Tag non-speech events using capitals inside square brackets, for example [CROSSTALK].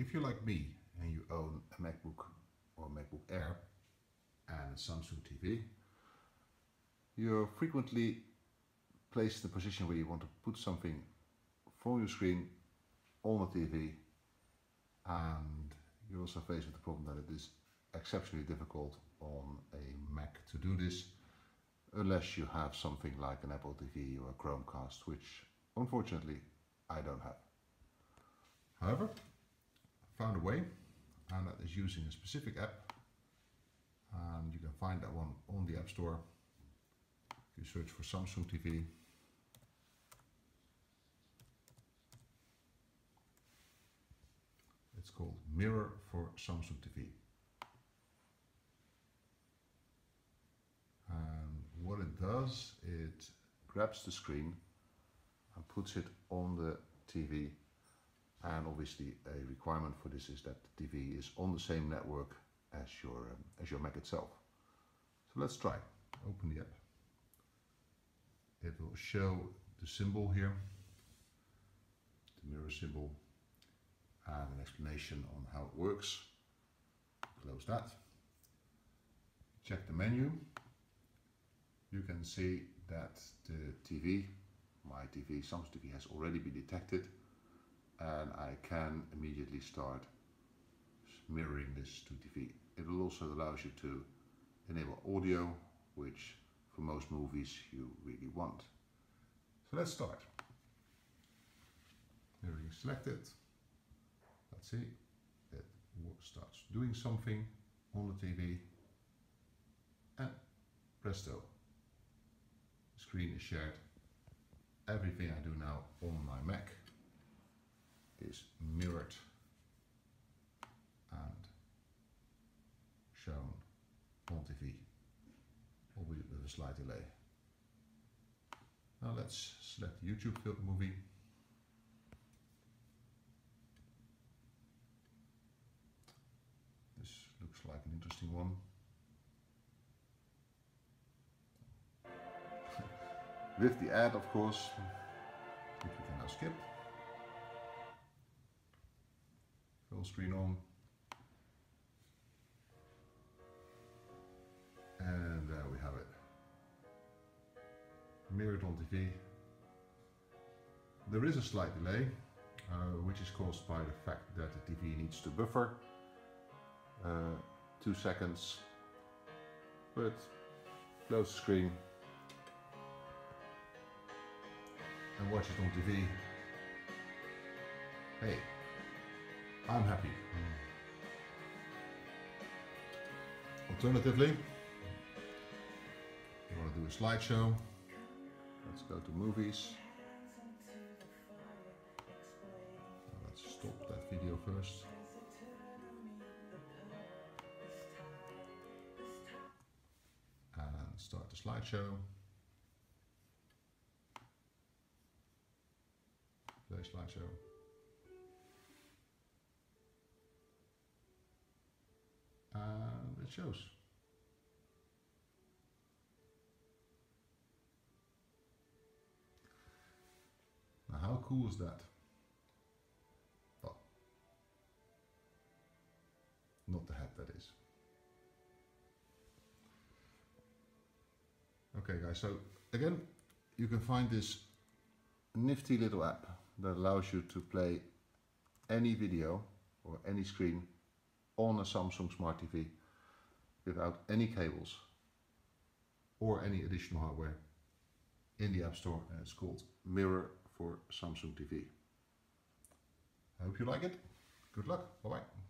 if you're like me and you own a MacBook or MacBook Air and a Samsung TV, you're frequently placed in a position where you want to put something from your screen on the TV and you're also faced with the problem that it is exceptionally difficult on a Mac to do this unless you have something like an Apple TV or a Chromecast which unfortunately I don't have. However, found a way and that is using a specific app and you can find that one on the App Store. If you search for Samsung TV It's called Mirror for Samsung TV. And what it does, it grabs the screen and puts it on the TV and obviously a requirement for this is that the TV is on the same network as your, um, as your Mac itself. So let's try. Open the app. It will show the symbol here, the mirror symbol and an explanation on how it works. Close that. Check the menu. You can see that the TV, my TV, Samsung TV has already been detected and I can immediately start mirroring this to TV. It will also allow you to enable audio, which for most movies you really want. So let's start. Mirroring selected. Let's see, it starts doing something on the TV and presto, the screen is shared. Everything I do now on my Mac is mirrored and shown on TV, slight delay. Now let's select YouTube film movie. This looks like an interesting one. [LAUGHS] With the ad, of course, which we can now skip. full screen on. Mirrored on TV. There is a slight delay, uh, which is caused by the fact that the TV needs to buffer. Uh, two seconds. But close the screen and watch it on TV. Hey, I'm happy. Alternatively, you want to do a slideshow, let's go to movies. Let's stop that video first. And start the slideshow. Play slideshow. and it shows. Cool is that? Well, not the hat that is. Okay guys, so again, you can find this nifty little app that allows you to play any video or any screen on a Samsung Smart TV without any cables or any additional hardware in the App Store and it's called Mirror for Samsung TV. I hope you like it. Good luck. Bye bye.